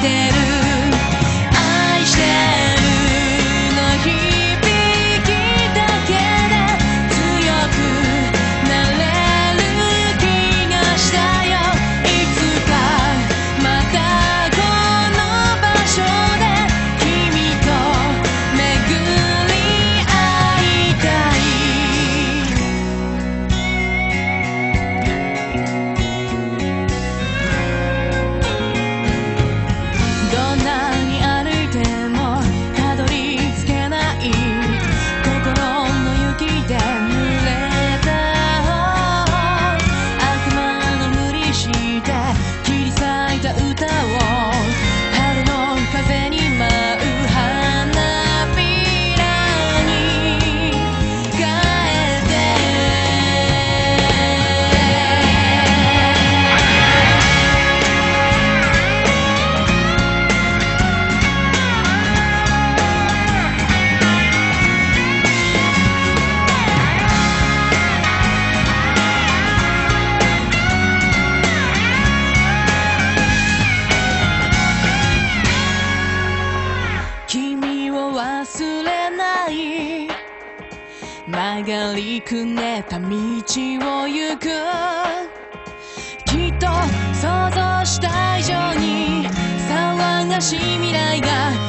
てる曲がりくねった道を行く。きっと想像した以上に騒がしい未来が